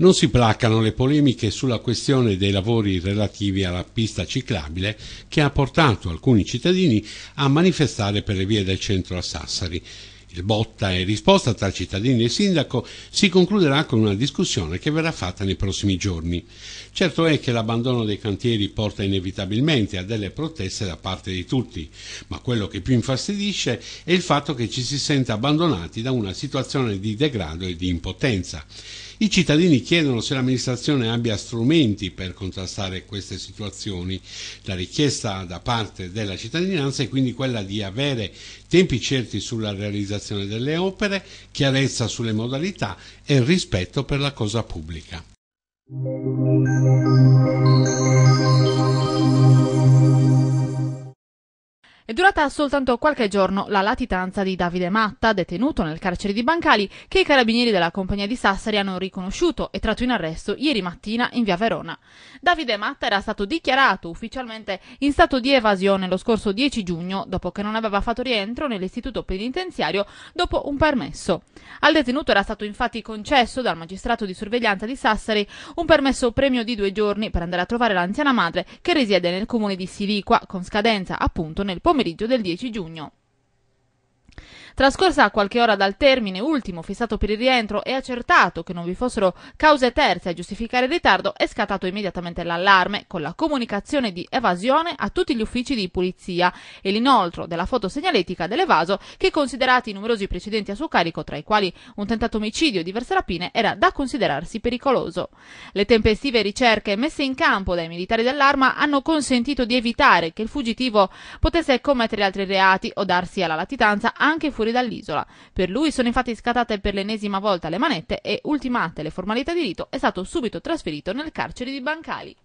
Non si placano le polemiche sulla questione dei lavori relativi alla pista ciclabile che ha portato alcuni cittadini a manifestare per le vie del centro a Sassari. Il botta e risposta tra cittadini e sindaco si concluderà con una discussione che verrà fatta nei prossimi giorni. Certo è che l'abbandono dei cantieri porta inevitabilmente a delle proteste da parte di tutti, ma quello che più infastidisce è il fatto che ci si senta abbandonati da una situazione di degrado e di impotenza. I cittadini chiedono se l'amministrazione abbia strumenti per contrastare queste situazioni. La richiesta da parte della cittadinanza è quindi quella di avere tempi certi sulla realizzazione delle opere, chiarezza sulle modalità e rispetto per la cosa pubblica. È durata soltanto qualche giorno la latitanza di Davide Matta, detenuto nel carcere di Bancali, che i carabinieri della compagnia di Sassari hanno riconosciuto e tratto in arresto ieri mattina in via Verona. Davide Matta era stato dichiarato ufficialmente in stato di evasione lo scorso 10 giugno, dopo che non aveva fatto rientro nell'istituto penitenziario dopo un permesso. Al detenuto era stato infatti concesso dal magistrato di sorveglianza di Sassari un permesso premio di due giorni per andare a trovare l'anziana madre che risiede nel comune di Siliqua, con scadenza appunto nel pomeriggio pomeriggio del 10 giugno. Trascorsa qualche ora dal termine ultimo fissato per il rientro e accertato che non vi fossero cause terze a giustificare il ritardo, è scattato immediatamente l'allarme con la comunicazione di evasione a tutti gli uffici di pulizia e l'inoltro della foto segnaletica dell'evaso che considerati i numerosi precedenti a suo carico, tra i quali un tentato omicidio e diverse rapine, era da considerarsi pericoloso. Le tempestive ricerche messe in campo dai militari dell'arma hanno consentito di evitare che il fuggitivo potesse commettere altri reati o darsi alla latitanza anche fuori fuori dall'isola. Per lui sono infatti scattate per l'ennesima volta le manette e, ultimate le formalità di rito, è stato subito trasferito nel carcere di Bancali.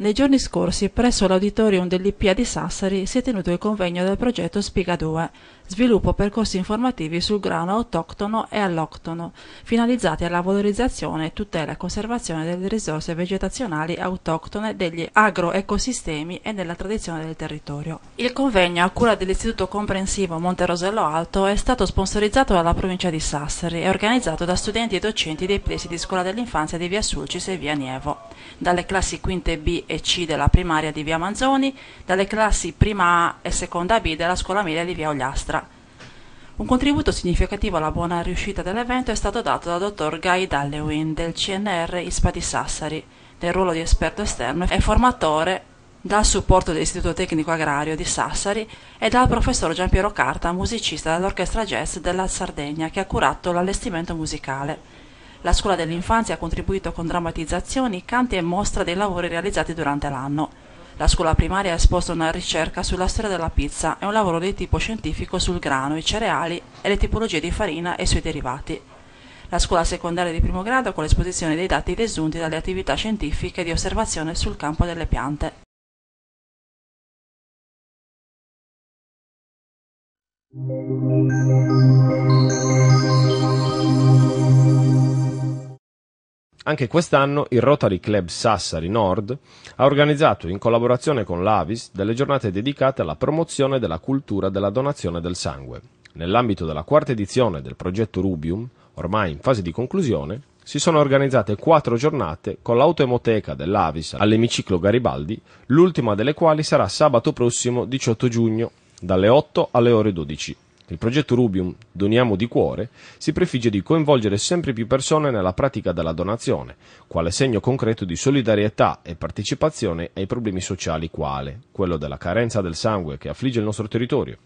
Nei giorni scorsi, presso l'auditorium dell'IPA di Sassari, si è tenuto il convegno del progetto Spiga 2, sviluppo percorsi informativi sul grano autoctono e alloctono, finalizzati alla valorizzazione, tutela e conservazione delle risorse vegetazionali autoctone degli agroecosistemi e della tradizione del territorio. Il convegno, a cura dell'Istituto Comprensivo Monte Rosello Alto, è stato sponsorizzato dalla provincia di Sassari e organizzato da studenti e docenti dei presi di scuola dell'infanzia di Via Sulcis e Via Nievo, dalle classi quinte B e C della primaria di Via Manzoni, dalle classi prima A e seconda B della scuola media di Via Ogliastra un contributo significativo alla buona riuscita dell'evento è stato dato dal dottor Guy Dallewin del CNR ISPA di Sassari, nel ruolo di esperto esterno e formatore dal supporto dell'Istituto Tecnico Agrario di Sassari e dal professor Giampiero Carta, musicista dell'Orchestra Jazz della Sardegna, che ha curato l'allestimento musicale. La scuola dell'infanzia ha contribuito con drammatizzazioni, canti e mostra dei lavori realizzati durante l'anno. La scuola primaria ha esposto una ricerca sulla storia della pizza e un lavoro di tipo scientifico sul grano, i cereali e le tipologie di farina e i suoi derivati. La scuola secondaria di primo grado con l'esposizione dei dati desunti dalle attività scientifiche di osservazione sul campo delle piante. Anche quest'anno il Rotary Club Sassari Nord ha organizzato in collaborazione con l'Avis delle giornate dedicate alla promozione della cultura della donazione del sangue. Nell'ambito della quarta edizione del progetto Rubium, ormai in fase di conclusione, si sono organizzate quattro giornate con l'autoemoteca dell'Avis all'emiciclo Garibaldi, l'ultima delle quali sarà sabato prossimo 18 giugno, dalle 8 alle ore 12. Il progetto Rubium Doniamo di Cuore si prefigge di coinvolgere sempre più persone nella pratica della donazione, quale segno concreto di solidarietà e partecipazione ai problemi sociali quale quello della carenza del sangue che affligge il nostro territorio.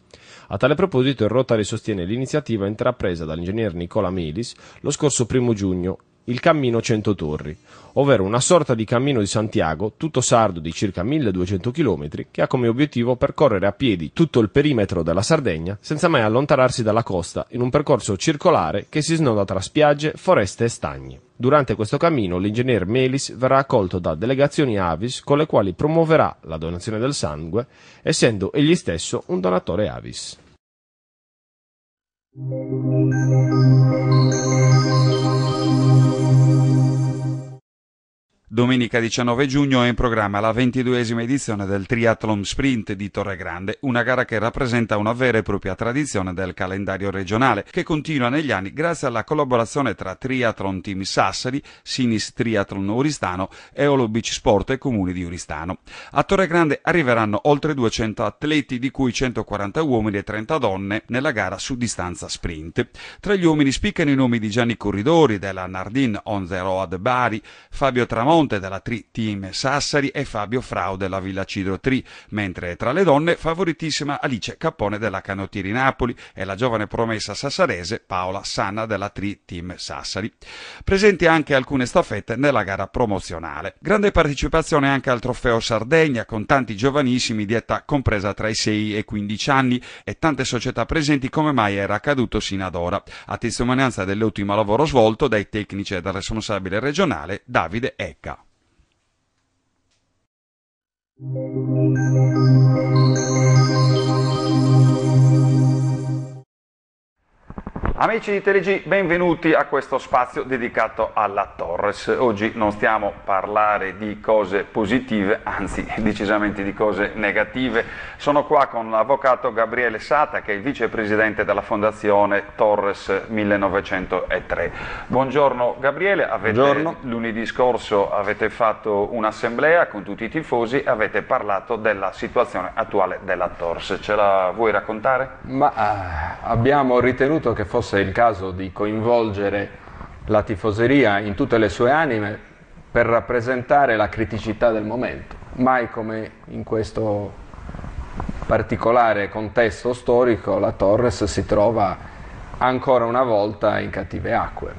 A tale proposito il Rotary sostiene l'iniziativa intrapresa dall'ingegner Nicola Melis lo scorso primo giugno il Cammino Cento Torri, ovvero una sorta di cammino di Santiago, tutto sardo di circa 1200 km, che ha come obiettivo percorrere a piedi tutto il perimetro della Sardegna senza mai allontanarsi dalla costa in un percorso circolare che si snoda tra spiagge, foreste e stagni. Durante questo cammino l'ingegner Melis verrà accolto da delegazioni Avis con le quali promuoverà la donazione del sangue, essendo egli stesso un donatore Avis. Domenica 19 giugno è in programma la ventiduesima edizione del Triathlon Sprint di Torre Grande, una gara che rappresenta una vera e propria tradizione del calendario regionale, che continua negli anni grazie alla collaborazione tra Triathlon Team Sassari, Sinis Triathlon Oristano e Olo Beach Sport e Comuni di Oristano. A Torre Grande arriveranno oltre 200 atleti, di cui 140 uomini e 30 donne, nella gara su distanza sprint. Tra gli uomini spiccano i nomi di Gianni Corridori, della Nardin On The Road Bari, Fabio Tramonti, Conte della Tri Team Sassari e Fabio Frau della Villa Cidro Tri, mentre tra le donne favoritissima Alice Cappone della Canottieri Napoli e la giovane promessa sassarese Paola Sanna della Tri Team Sassari. Presenti anche alcune staffette nella gara promozionale. Grande partecipazione anche al Trofeo Sardegna con tanti giovanissimi di età compresa tra i 6 e i 15 anni e tante società presenti come mai era accaduto sino ad ora, a testimonianza dell'ottimo lavoro svolto dai tecnici e dal responsabile regionale Davide Ecca. Thank you. Amici di TeleG, benvenuti a questo spazio dedicato alla Torres. Oggi non stiamo a parlare di cose positive, anzi decisamente di cose negative. Sono qua con l'avvocato Gabriele Sata, che è il vicepresidente della Fondazione Torres 1903. Buongiorno Gabriele, avete, Buongiorno. lunedì scorso avete fatto un'assemblea con tutti i tifosi e avete parlato della situazione attuale della Torres. Ce la vuoi raccontare? Ma uh, abbiamo ritenuto che fosse fosse il caso di coinvolgere la tifoseria in tutte le sue anime per rappresentare la criticità del momento. Mai come in questo particolare contesto storico la Torres si trova ancora una volta in cattive acque.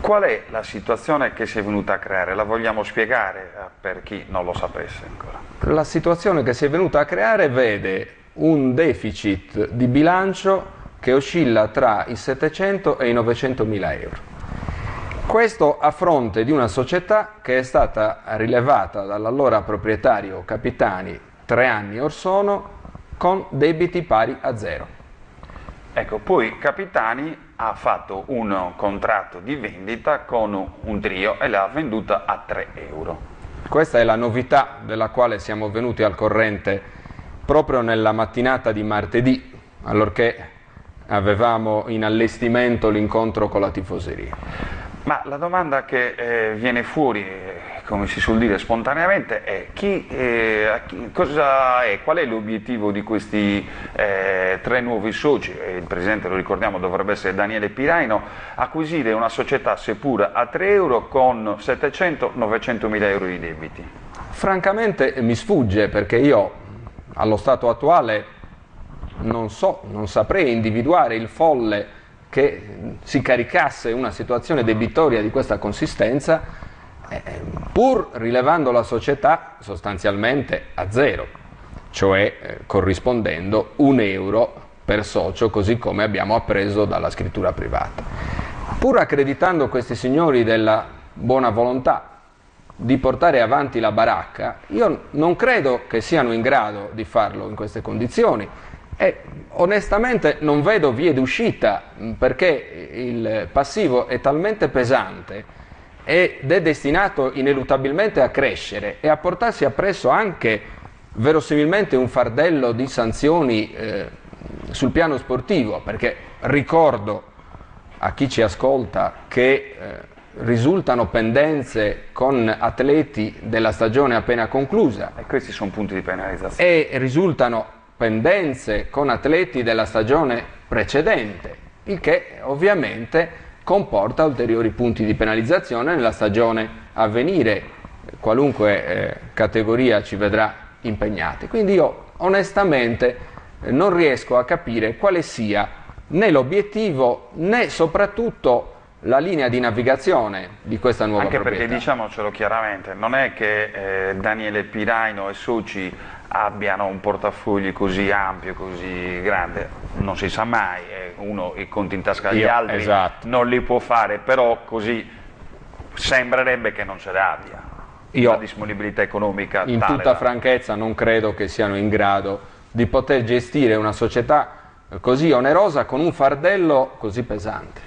Qual è la situazione che si è venuta a creare? La vogliamo spiegare eh, per chi non lo sapesse ancora? La situazione che si è venuta a creare vede un deficit di bilancio che oscilla tra i 700 e i 900 mila euro. Questo a fronte di una società che è stata rilevata dall'allora proprietario Capitani tre anni or sono con debiti pari a zero. Ecco, poi Capitani ha fatto un contratto di vendita con un trio e l'ha venduta a 3 euro. Questa è la novità della quale siamo venuti al corrente proprio nella mattinata di martedì, allorché avevamo in allestimento l'incontro con la tifoseria. Ma la domanda che eh, viene fuori, eh, come si suol dire spontaneamente, è chi, eh, chi, cosa è, qual è l'obiettivo di questi eh, tre nuovi soci? Il presidente, lo ricordiamo, dovrebbe essere Daniele Piraino, acquisire una società seppur a 3 euro con 700-900 mila euro di debiti. Francamente mi sfugge perché io allo stato attuale non so, non saprei individuare il folle che si caricasse una situazione debitoria di questa consistenza, eh, pur rilevando la società sostanzialmente a zero, cioè eh, corrispondendo un euro per socio, così come abbiamo appreso dalla scrittura privata. Pur accreditando questi signori della buona volontà di portare avanti la baracca, io non credo che siano in grado di farlo in queste condizioni e onestamente non vedo vie d'uscita perché il passivo è talmente pesante ed è destinato ineluttabilmente a crescere e a portarsi appresso anche verosimilmente un fardello di sanzioni eh, sul piano sportivo, perché ricordo a chi ci ascolta che eh, risultano pendenze con atleti della stagione appena conclusa. E questi sono punti di penalizzazione. E risultano pendenze con atleti della stagione precedente, il che ovviamente comporta ulteriori punti di penalizzazione nella stagione a venire, qualunque eh, categoria ci vedrà impegnati. Quindi io onestamente eh, non riesco a capire quale sia né l'obiettivo né soprattutto la linea di navigazione di questa nuova Anche proprietà. perché diciamocelo chiaramente, non è che eh, Daniele Piraino e soci abbiano un portafogli così ampio, così grande, non si sa mai, eh, uno i conti in tasca agli Io, altri esatto. non li può fare, però così sembrerebbe che non ce l'abbia. Io, la disponibilità economica. In tutta da... franchezza non credo che siano in grado di poter gestire una società così onerosa con un fardello così pesante.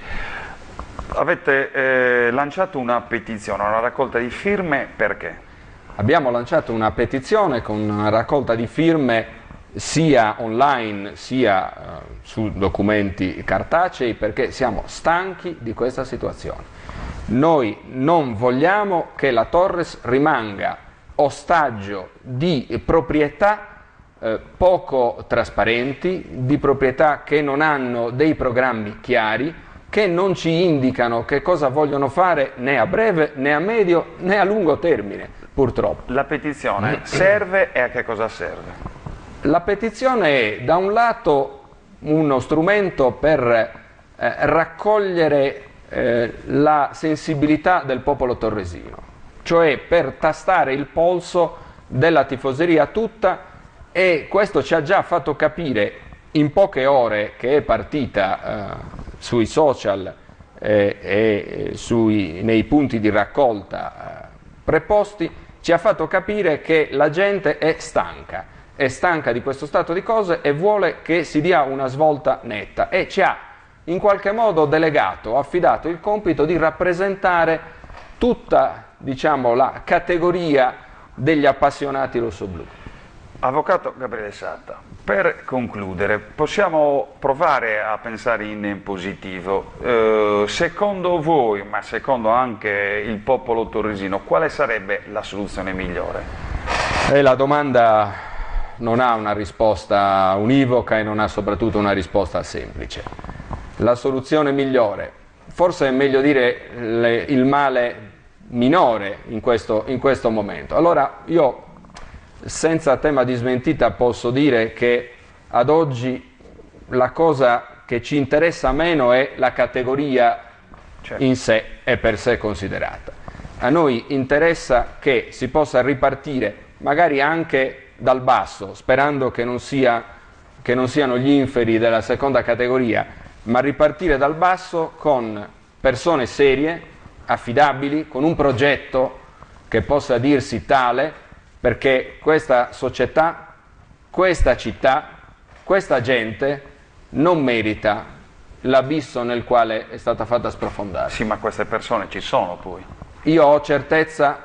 Avete eh, lanciato una petizione, una raccolta di firme perché? Abbiamo lanciato una petizione con una raccolta di firme sia online sia eh, su documenti cartacei perché siamo stanchi di questa situazione. Noi non vogliamo che la Torres rimanga ostaggio di proprietà eh, poco trasparenti, di proprietà che non hanno dei programmi chiari, che non ci indicano che cosa vogliono fare né a breve né a medio né a lungo termine, purtroppo. La petizione serve e a che cosa serve? La petizione è da un lato uno strumento per eh, raccogliere eh, la sensibilità del popolo torresino, cioè per tastare il polso della tifoseria tutta e questo ci ha già fatto capire in poche ore che è partita eh, sui social eh, e eh, sui, nei punti di raccolta eh, preposti, ci ha fatto capire che la gente è stanca, è stanca di questo stato di cose e vuole che si dia una svolta netta e ci ha in qualche modo delegato, affidato il compito di rappresentare tutta diciamo, la categoria degli appassionati rossoblù. Avvocato Gabriele Satta, per concludere, possiamo provare a pensare in positivo. Eh, secondo voi, ma secondo anche il popolo torresino, quale sarebbe la soluzione migliore? Eh, la domanda non ha una risposta univoca e non ha soprattutto una risposta semplice. La soluzione migliore, forse è meglio dire le, il male minore in questo, in questo momento. Allora io senza tema di smentita posso dire che ad oggi la cosa che ci interessa meno è la categoria certo. in sé e per sé considerata. A noi interessa che si possa ripartire magari anche dal basso, sperando che non, sia, che non siano gli inferi della seconda categoria, ma ripartire dal basso con persone serie, affidabili, con un progetto che possa dirsi tale perché questa società, questa città, questa gente non merita l'abisso nel quale è stata fatta sprofondare. Sì, ma queste persone ci sono poi. Io ho certezza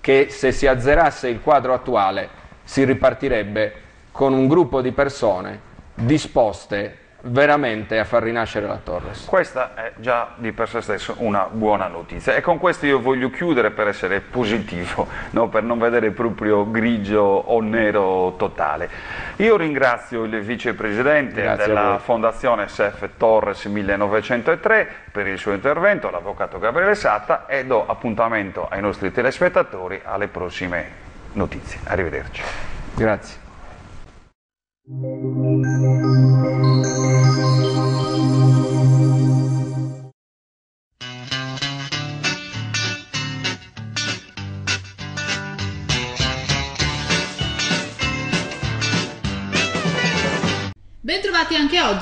che se si azzerasse il quadro attuale si ripartirebbe con un gruppo di persone disposte veramente a far rinascere la Torres. Questa è già di per sé stesso una buona notizia e con questo io voglio chiudere per essere positivo, no? per non vedere proprio grigio o nero totale. Io ringrazio il vicepresidente Grazie della Fondazione SEF Torres 1903 per il suo intervento, l'avvocato Gabriele Satta e do appuntamento ai nostri telespettatori alle prossime notizie. Arrivederci. Grazie.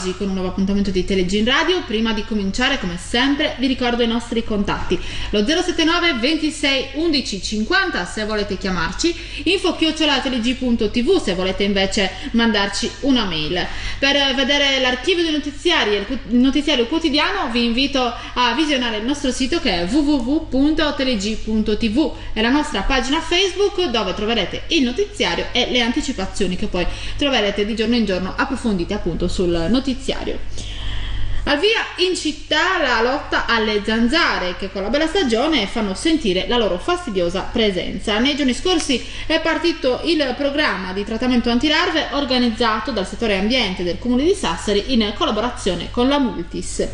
Oggi con un nuovo appuntamento di Telegin Radio. Prima di cominciare, come sempre, vi ricordo i nostri contatti: lo 079 26 11 50 se volete chiamarci, info teleg.tv se volete invece mandarci una mail. Per vedere l'archivio dei notiziari e il notiziario quotidiano, vi invito a visionare il nostro sito che è www.teleg.tv e la nostra pagina Facebook dove troverete il notiziario e le anticipazioni che poi troverete di giorno in giorno approfondite appunto sul notiziario giudiziario. Al via in città la lotta alle zanzare che con la bella stagione fanno sentire la loro fastidiosa presenza. Nei giorni scorsi è partito il programma di trattamento antilarve organizzato dal settore ambiente del comune di Sassari in collaborazione con la Multis.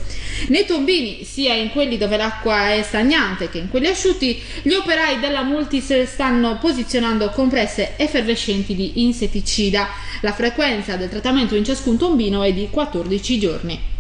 Nei tombini, sia in quelli dove l'acqua è stagnante che in quelli asciutti, gli operai della Multis stanno posizionando compresse effervescenti di insetticida. La frequenza del trattamento in ciascun tombino è di 14 giorni.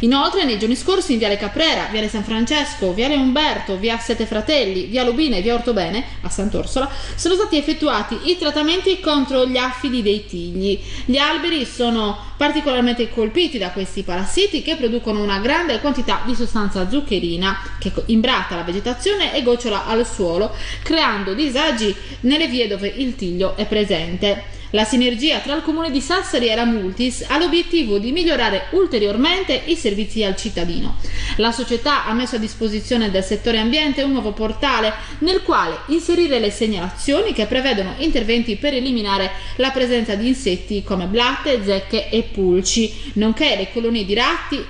Inoltre, nei giorni scorsi in Viale Caprera, Viale San Francesco, Viale Umberto, Via Sette Fratelli, Via Lubina e Via Ortobene, a Sant'Orsola, sono stati effettuati i trattamenti contro gli affidi dei tigli. Gli alberi sono particolarmente colpiti da questi parassiti che producono una grande quantità di sostanza zuccherina che imbratta la vegetazione e gocciola al suolo, creando disagi nelle vie dove il tiglio è presente. La sinergia tra il comune di Sassari e la Multis ha l'obiettivo di migliorare ulteriormente i servizi al cittadino. La società ha messo a disposizione del settore ambiente un nuovo portale nel quale inserire le segnalazioni che prevedono interventi per eliminare la presenza di insetti come blatte, zecche e pulci, nonché le colonie di ratti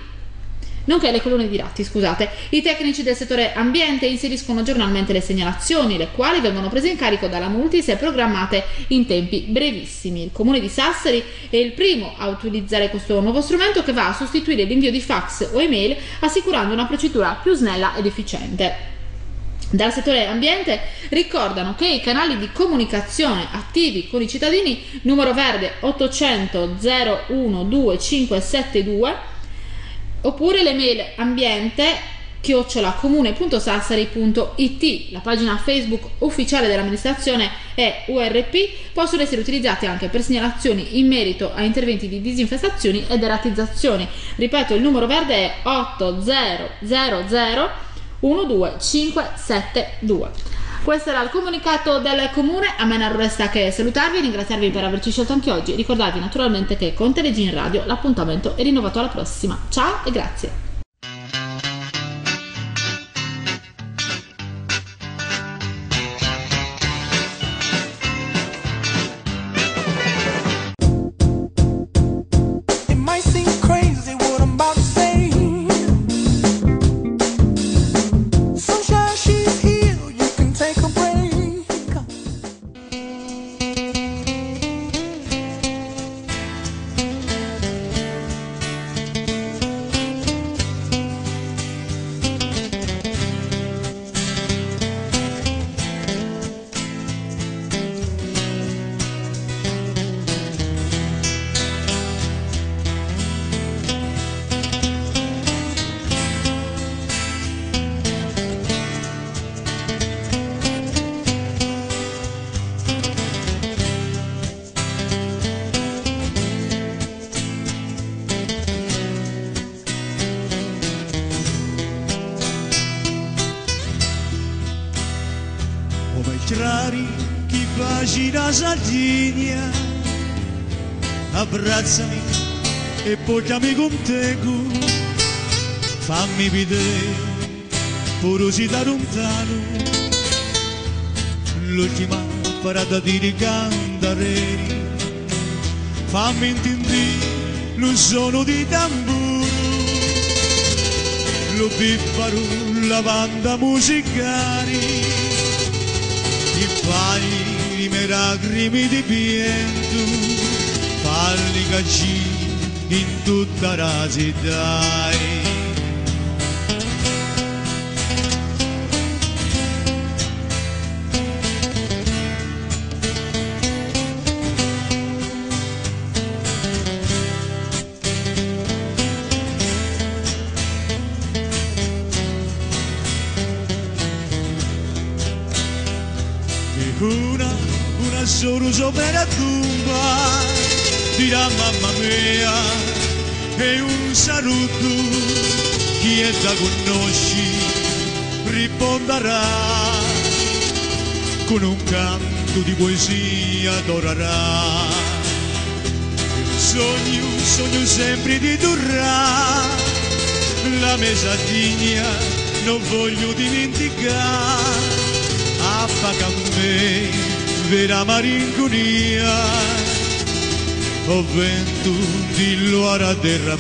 nonché le colonne di ratti, scusate. I tecnici del settore ambiente inseriscono giornalmente le segnalazioni, le quali vengono prese in carico dalla Multis e programmate in tempi brevissimi. Il comune di Sassari è il primo a utilizzare questo nuovo strumento che va a sostituire l'invio di fax o email, assicurando una procedura più snella ed efficiente. Dal settore ambiente ricordano che i canali di comunicazione attivi con i cittadini numero verde 800 012572 oppure le mail ambiente chiocciolacomune.sassari.it la pagina Facebook ufficiale dell'amministrazione e URP possono essere utilizzati anche per segnalazioni in merito a interventi di disinfestazioni e deratizzazioni. Ripeto il numero verde è 8000 12572 questo era il comunicato del comune. A me non resta che salutarvi e ringraziarvi per averci scelto anche oggi. Ricordarvi naturalmente che con Telegin Radio l'appuntamento è rinnovato alla prossima. Ciao e grazie. Sardinia abbracciami e portami con te fammi vedere porosità lontano. L'ultima parata di ricantareri fammi intendere lo suono di tamburo. Lo pipparo la banda musicale ti fai prime lacrime di pianto parli cacci in tutta la città sopra la tumba dirà mamma mia e un saluto chi è da conosci risponderà con un canto di poesia adorerà. Sogno, sogno sempre di durrà. La Sardegna non voglio dimenticare. Affaca me vera marinconia o vento di luara terra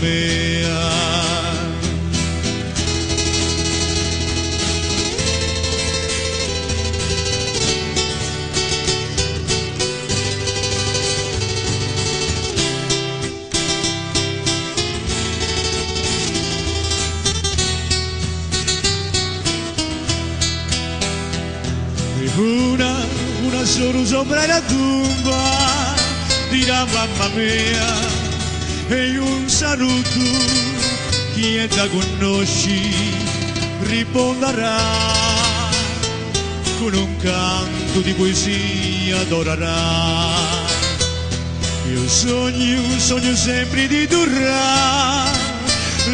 sopra la tumba dirà mamma mia e un saluto. Chi è da conosci risponderà con un canto di poesia adorerà. Io sogno, sogno sempre di durrà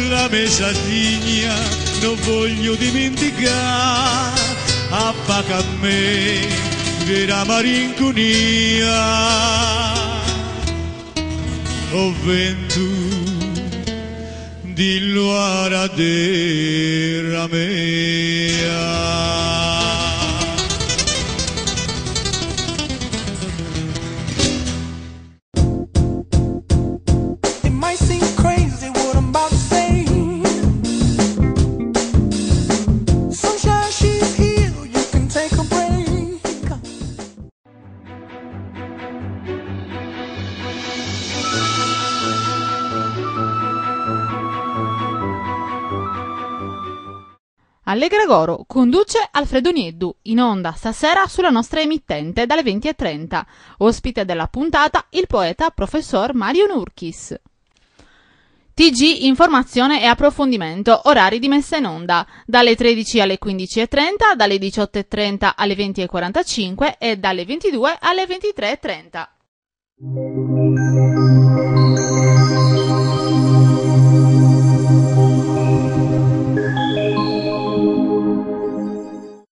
la mia Sardegna non voglio dimenticare appaga a me gira marinconia o vento di luara derramei Allegra Goro conduce Alfredo Nieddu in onda stasera sulla nostra emittente dalle 20.30. Ospite della puntata il poeta professor Mario Nurkis. TG Informazione e approfondimento, orari di messa in onda, dalle 13 alle 15.30, dalle 18.30 alle 20.45 e dalle 22 alle 23.30.